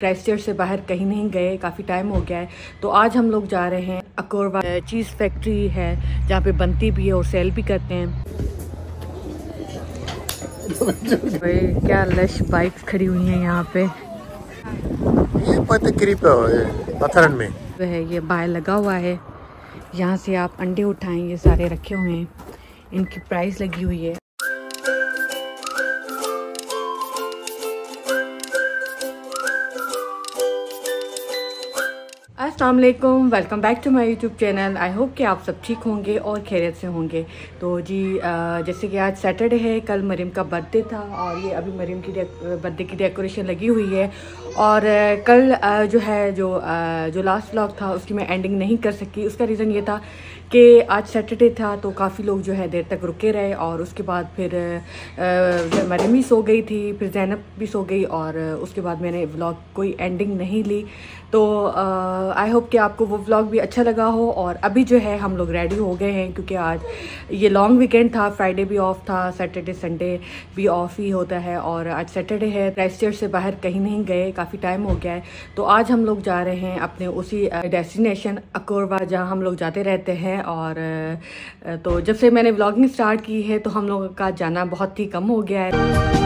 Christ से बाहर कहीं नहीं गए काफ़ी टाइम हो गया है। तो आज हम लोग जा रहे हैं अकोरवा चीज़ फैक्ट्री है जहाँ पे बनती भी है और सेल भी करते हैं। भाई क्या लश बाइक्स खड़ी हुई हैं यहाँ पे। ये पत्थरन में। जो है ये बाहर लगा हुआ है। यहाँ से आप अंडे उठाएँ ये सारे रखे हुए हैं। इनकी प्राइस लगी हुई है। वालेकुम welcome back to my YouTube channel I hope कि आप सब ठीक होंगे और खैरियत से होंगे। तो जी जैसे कि आज सैटरडे है, कल मरीम का बर्थडे था और ये अभी मरीम की बर्थडे की डेकोरेशन लगी हुई है। और कल जो है, जो जो लास्ट व्लॉग था, उसकी मैं एंडिंग नहीं कर सकी। उसका रीज़न ये था कि आज सैटरडे था तो काफ़ी लोग जो है देर तक रुके रहे और उसके बाद फिर मरीम भी सो गई थी, फिर जैनब भी सो गई और उसके बाद मैंने व्लॉग कोई एंडिंग नहीं ली। तो आई होप कि आपको वो व्लॉग भी अच्छा लगा हो और अभी जो है हम लोग रेडी हो गए हैं, क्योंकि आज ये लॉन्ग वीकेंड था फ्राइडे भी ऑफ़ था सैटरडे संडे भी ऑफ़ ही होता है और आज सैटरडे है क्राइस्ट से बाहर कहीं नहीं गए काफ़ी टाइम हो गया है। तो आज हम लोग जा रहे हैं अपने उसी डेस्टिनेशन अकोरवा, जहाँ हम लोग जाते रहते हैं और तो जब से मैंने व्लॉगिंग स्टार्ट की है तो हम लोगों का जाना बहुत ही कम हो गया है।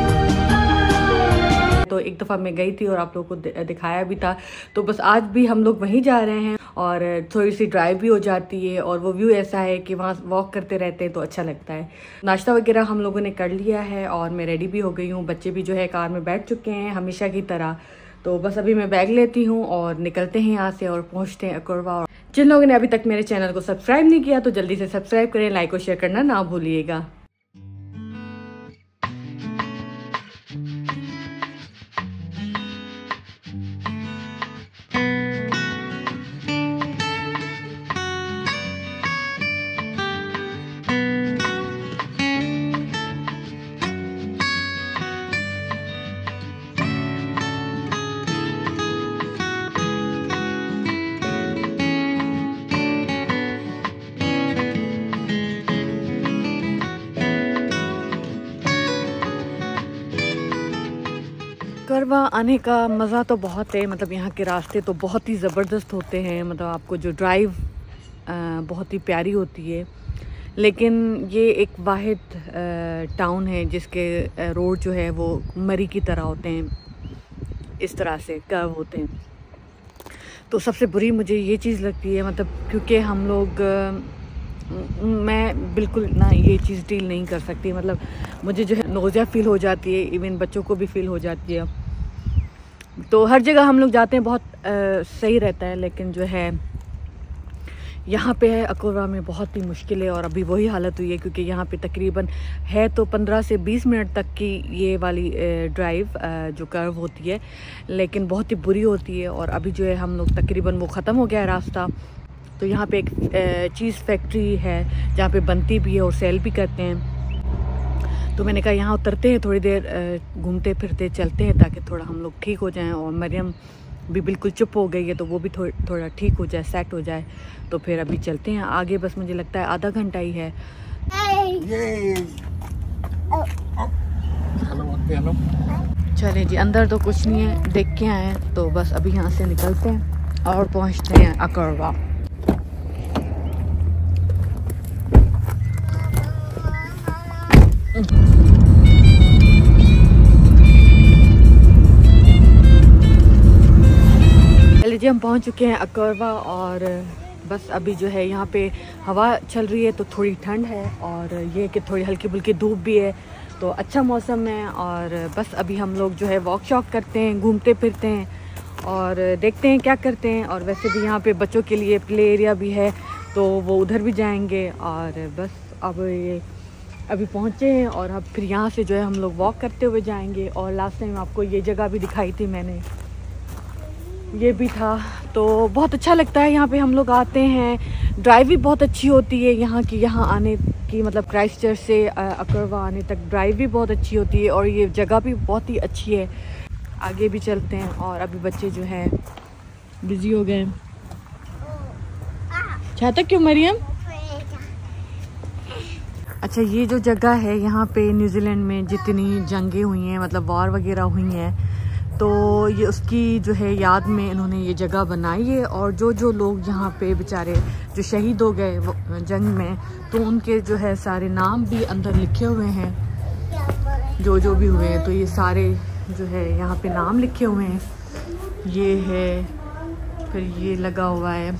तो एक दफ़ा मैं गई थी और आप लोगों को दिखाया भी था। तो बस आज भी हम लोग वहीं जा रहे हैं और थोड़ी सी ड्राइव भी हो जाती है और वो व्यू ऐसा है कि वहाँ वॉक करते रहते हैं तो अच्छा लगता है। नाश्ता वगैरह हम लोगों ने कर लिया है और मैं रेडी भी हो गई हूँ। बच्चे भी जो है कार में बैठ चुके हैं हमेशा की तरह। तो बस अभी मैं बैग लेती हूँ और निकलते हैं यहाँ से और पहुँचते हैं अकोरवा और जिन लोगों ने अभी तक मेरे चैनल को सब्सक्राइब नहीं किया तो जल्दी से सब्सक्राइब करें, लाइक और शेयर करना ना भूलिएगा। करवा आने का मज़ा तो बहुत है। मतलब यहाँ के रास्ते तो बहुत ही ज़बरदस्त होते हैं। मतलब आपको जो ड्राइव बहुत ही प्यारी होती है। लेकिन ये एक वाहिद टाउन है जिसके रोड जो है वो मरी की तरह होते हैं। इस तरह से कर्व होते हैं। तो सबसे बुरी मुझे ये चीज़ लगती है मतलब क्योंकि हम लोग मैं बिल्कुल ना ये चीज़ डील नहीं कर सकती। मतलब मुझे जो है नोज़िया फील हो जाती है इवन बच्चों को भी फील हो जाती है। तो हर जगह हम लोग जाते हैं बहुत आ, सही रहता है लेकिन जो है यहाँ पे है अकोरा में बहुत ही मुश्किल है और अभी वही हालत हुई है क्योंकि यहाँ पे तकरीबन है तो 15 से 20 मिनट तक की ये वाली ड्राइव जो कर्व होती है लेकिन बहुत ही बुरी होती है और अभी जो है हम लोग तकरीबन वो ख़त्म हो गया है रास्ता। तो यहाँ पे एक चीज़ फैक्ट्री है जहाँ पे बनती भी है और सेल भी करते हैं। तो मैंने कहा यहाँ उतरते हैं थोड़ी देर घूमते फिरते चलते हैं ताकि थोड़ा हम लोग ठीक हो जाएँ और मरियम भी बिल्कुल चुप हो गई है तो वो भी थो, थोड़ा ठीक हो जाए सेट हो जाए तो फिर अभी चलते हैं। आगे बस मुझे लगता है आधा घंटा ही है। चले जी अंदर तो कुछ नहीं है देख के आए तो बस अभी यहाँ से निकलते हैं और पहुँचते हैं अकड़वा। जी हम पहुँच चुके हैं अकरवा और बस अभी जो है यहाँ पे हवा चल रही है तो थोड़ी ठंड है और ये कि थोड़ी हल्की फुल्की धूप भी है तो अच्छा मौसम है और बस अभी हम लोग जो है वॉक शॉक करते हैं, घूमते फिरते हैं और देखते हैं क्या करते हैं और वैसे भी यहाँ पे बच्चों के लिए प्ले एरिया भी है तो वो उधर भी जाएँगे और बस अब ये अभी पहुँचे हैं और अब फिर यहाँ से जो है हम लोग वॉक करते हुए जाएँगे और लास्ट टाइम आपको ये जगह भी दिखाई थी मैंने। ये भी था। तो बहुत अच्छा लगता है यहाँ पे हम लोग आते हैं। ड्राइव भी बहुत अच्छी होती है यहाँ की यहाँ आने की मतलब क्राइस्ट चर्च से अकरवा आने तक ड्राइव भी बहुत अच्छी होती है और ये जगह भी बहुत ही अच्छी है। आगे भी चलते हैं और अभी बच्चे जो हैं बिज़ी हो गए चाहता क्यों मरियम? अच्छा ये जो जगह है, यहाँ पे न्यूजीलैंड में जितनी जंगें हुई हैं मतलब वॉर वगैरह हुई हैं तो ये उसकी जो है याद में इन्होंने ये जगह बनाई है और जो जो लोग यहाँ पे बेचारे जो शहीद हो गए जंग में तो उनके जो है सारे नाम भी अंदर लिखे हुए हैं। जो जो भी हुए हैं तो ये सारे जो है यहाँ पे नाम लिखे हुए हैं। ये है, फिर ये लगा हुआ है।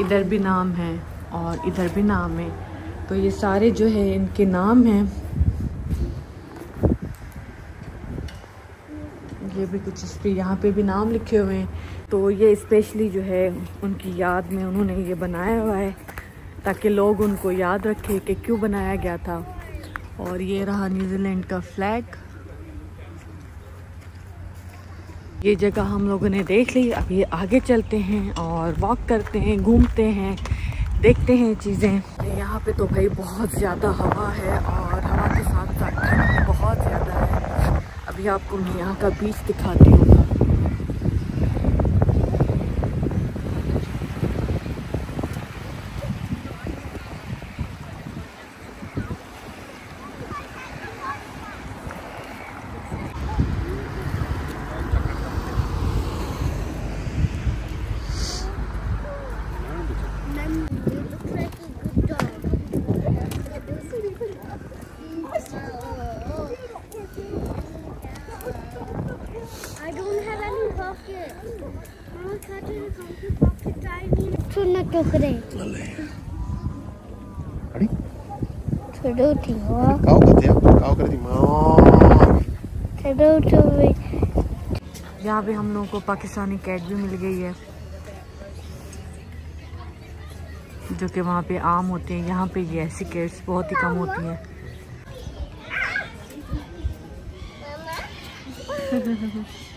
इधर भी नाम है और इधर भी नाम है। तो ये सारे जो है इनके नाम हैं। ये भी कुछ इस पर यहाँ पे भी नाम लिखे हुए हैं। तो ये स्पेशली जो है उनकी याद में उन्होंने ये बनाया हुआ है, ताकि लोग उनको याद रखें कि क्यों बनाया गया था। और ये रहा न्यूजीलैंड का फ्लैग। ये जगह हम लोगों ने देख ली। अब ये आगे चलते हैं और वॉक करते हैं, घूमते हैं। देखते हैं चीज़ें। यहाँ पे तो भाई बहुत ज़्यादा हवा है और हवा के साथ साथ ठंड बहुत ज़्यादा है। अभी आपको मैं यहाँ का बीच दिखाती हूँ। छोड़ो di छोड़ो तो यहाँ पे हम लोगों को पाकिस्तानी कैट भी मिल गई है। जो कि वहाँ पे आम होते हैं यहाँ पे ये ऐसी कैट्स बहुत ही कम होती हैं।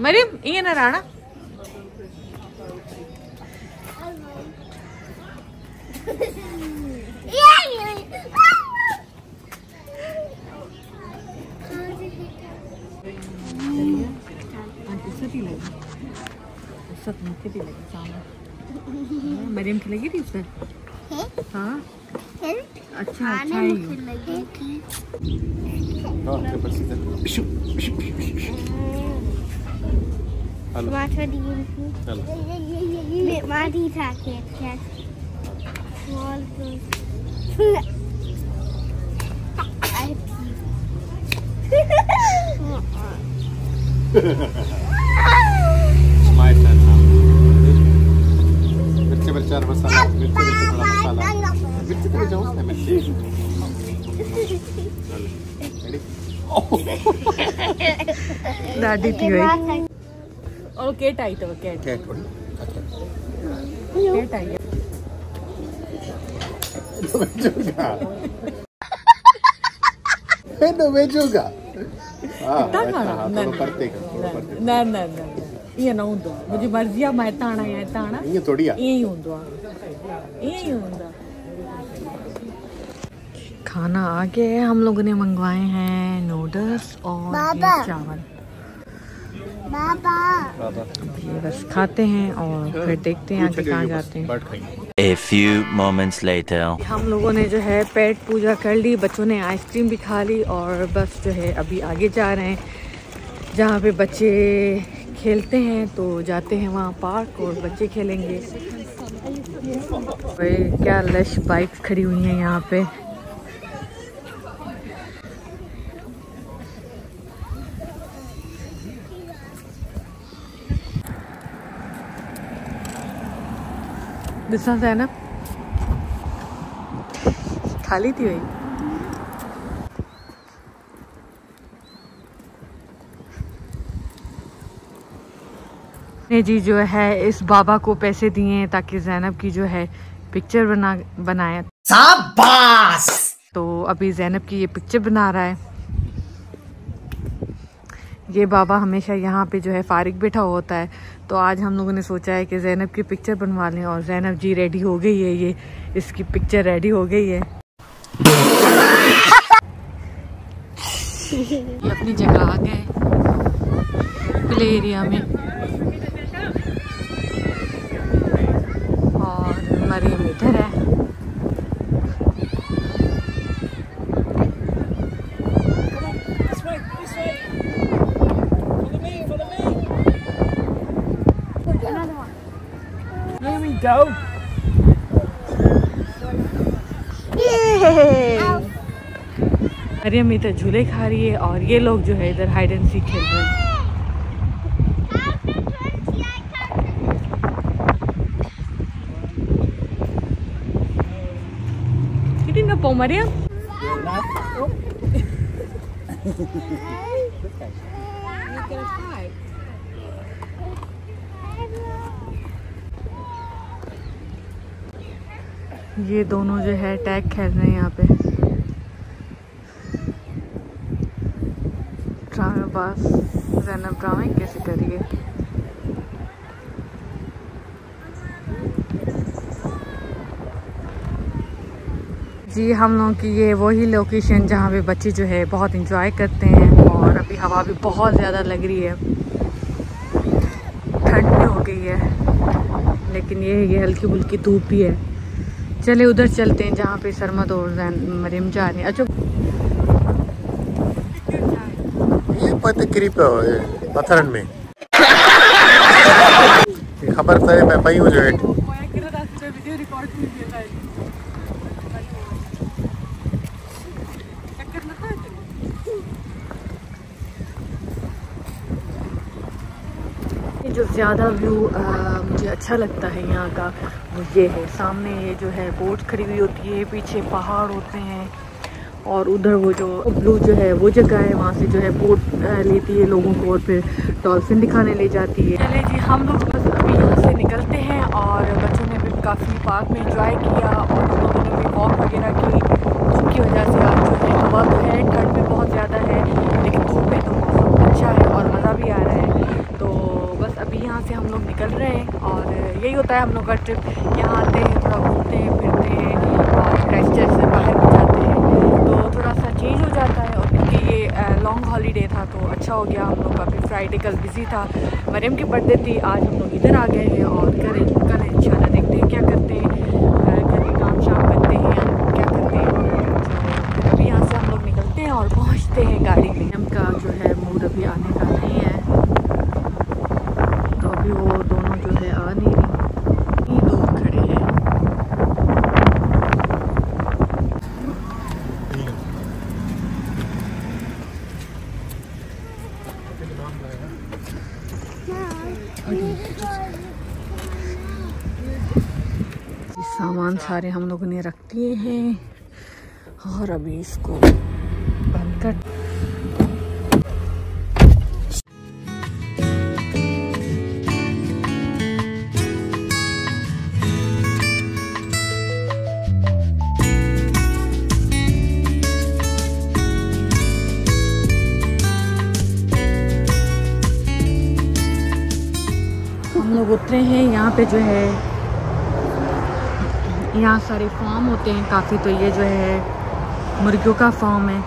मरीम थी हाँ अच्छा अच्छा ही Oh, dapat sih. Shoo, shoo, shoo, shoo. Halo. Mata di sini. Kan. Small girl. Smile dan मिर्ची मिर्ची और मसाला मिर्ची मिर्ची थोड़ा मसाला। मिर्ची थोड़ी जाओ ना मिर्ची। दादी थी। भाई और केट आई तो केट। क्या थोड़ी केट आई है। juga Ano juga ah इतना खाना? हाँ थोड़ा पड़ते का थोड़ा पड़ते न न न ईअं न। हूंदो। आहे मुंहिंजी मर्ज़ी आहे माँ हितां आणा या हितां आणा ये थोड़ी आ ईअं ई हूंदो आहे ईअं ई हूंदो आहे खाना आ गया है। हम लोगों ने मंगवाए हैं नूडल्स और चावल। बस खाते हैं और फिर देखते हैं आगे कहाँ जाते हैं। A few moments later. हम लोगों ने जो है पेट पूजा कर ली बच्चों ने आइसक्रीम भी खा ली और बस जो है अभी आगे जा रहे हैं। जहाँ पे बच्चे खेलते हैं तो जाते हैं वहाँ पार्क और बच्चे खेलेंगे। भाई क्या लश बाइक्स खड़ी हुई हैं यहाँ पे। खाली थी भाई ने जी जो है इस बाबा को पैसे दिए हैं ताकि जैनब की जो है पिक्चर बना बनाए। तो अभी जैनब की ये पिक्चर बना रहा है। ये बाबा हमेशा यहाँ पे जो है फारिग बैठा होता है। तो आज हम लोगों ने सोचा है कि जैनब की पिक्चर बनवा लें और जैनब जी रेडी हो गई है ये। इसकी पिक्चर रेडी हो गई है। ये अपनी जगह आ गए। प्ले एरिया में। और मरीम इधर है। जाओ मरियम इधर झूले खा रही है और ये लोग जो है इधर हाइड एंड सीख खेल रहे हैं. ये दोनों जो है टैग खेल रहे हैं यहाँ पे। ड्रामे पास जैनब ड्रामे, कैसे करिए? जी, हम लोगों की ये वही लोकेशन जहाँ पे बच्चे जो है बहुत इंजॉय करते हैं और अभी हवा भी बहुत ज़्यादा लग रही है। ठंड हो गई है, लेकिन ये ये हल्की फुल्की धूप भी है। चले उधर चलते हैं जहाँ पे सरमद और मरियम जा रहे हैं। अच्छा ये पत्थरन में। खबर तो है मैं पई हूँ जो है। जो ज़्यादा व्यू अच्छा लगता है यहाँ का। वो ये है, सामने ये जो है बोट खड़ी हुई होती है, पीछे पहाड़ होते हैं और उधर वो जो ब्लू जो है, वो जगह है, वहाँ से जो है बोट लेती है लोगों को और फिर डॉल्फिन दिखाने ले जाती है। चले जी, हम लोग बस अभी यहाँ से निकलते हैं और बच्चों ने भी काफ़ी पार्क में इंजॉय किया और लोगों ने भी वॉक वगैरह की धूप की वजह से आज जो है हवा तो है, ठंड भी बहुत ज़्यादा है, लेकिन धूप में तो मौसम अच्छा है और मज़ा भी आ रहा है। यहाँ से हम लोग निकल रहे हैं और यही होता है हम लोग का ट्रिप यहाँ आते हैं, थोड़ा घूमते हैं, फिरते हैं और क्राइस्ट से बाहर भी जाते हैं। तो थोड़ा सा चेंज हो जाता है और क्योंकि ये लॉन्ग हॉलीडे था तो अच्छा हो गया। हम लोग का भी फ्राइडे कल बिज़ी था। मरियम की बर्थडे थी, आज हम लोग इधर आ गए हैं और कल कल इंशाल्लाह देखते हैं क्या करते हैं। घर काम शाम करते हैं क्या करते हैं अभी यहाँ से हम लोग निकलते हैं और पहुँचते हैं गाड़ी में। हम का जो है मूड अभी आने का नहीं है तो अभी वो दोनों जो है आ नहीं रही ये लोग खड़े हैं ये सामान सारे हम लोगों ने रख दिए हैं। और अभी इसको बंद कर हम लोग उतरे हैं, यहाँ पे जो है यहाँ सारे फार्म होते हैं काफ़ी तो ये जो है मुर्गियों का फार्म है।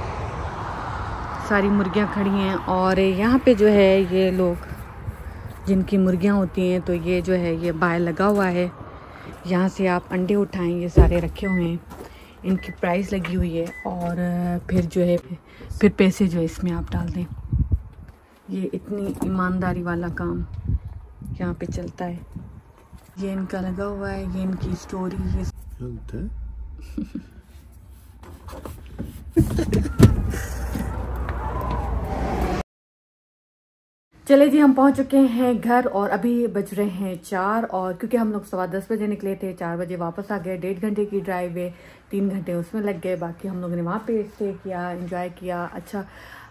सारी मुर्गियाँ खड़ी हैं और यहाँ पे जो है ये लोग जिनकी मुर्गियाँ होती हैं तो ये जो है ये बाय लगा हुआ है। यहाँ से आप अंडे उठाएँ, ये सारे रखे हुए हैं। इनकी प्राइस लगी हुई है और फिर जो है, फिर पैसे जो है इसमें आप डाल दें। ये इतनी ईमानदारी वाला काम यहाँ पे चलता है। ये इनका लगा हुआ है, ये इनकी स्टोरी ये चले जी, हम पहुँच चुके हैं घर और अभी बज रहे हैं चार और क्योंकि हम लोग सवा दस बजे निकले थे, चार बजे वापस आ गए, डेढ़ घंटे की ड्राइव है, तीन घंटे उसमें लग गए, बाकी हम लोगों ने वहाँ पे स्टे किया एंजॉय किया अच्छा।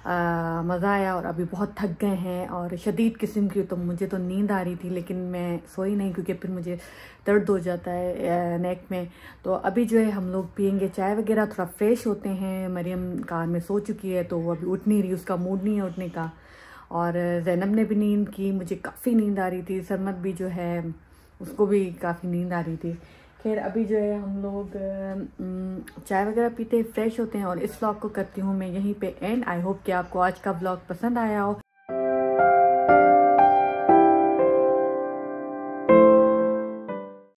मज़ा आया और अभी बहुत थक गए हैं और शदीद किस्म की तो मुझे तो नींद आ रही थी, लेकिन मैं सोई नहीं क्योंकि फिर मुझे दर्द हो जाता है नेक में। तो अभी जो है हम लोग पियेंगे चाय वगैरह, थोड़ा फ्रेश होते हैं। मरियम कार में सो चुकी है तो वो अभी उठ नहीं रही, उसका मूड नहीं है उठने का। और जैनब ने भी नींद की, मुझे काफ़ी नींद आ रही थी। सरमत भी जो है, उसको भी काफ़ी नींद आ रही थी। खैर, अभी जो है हम लोग चाय वगैरह पीते हैं, फ्रेश होते हैं और इस व्लॉग को करती हूँ मैं यहीं पे एंड आई होप कि आपको आज का व्लॉग पसंद आया हो.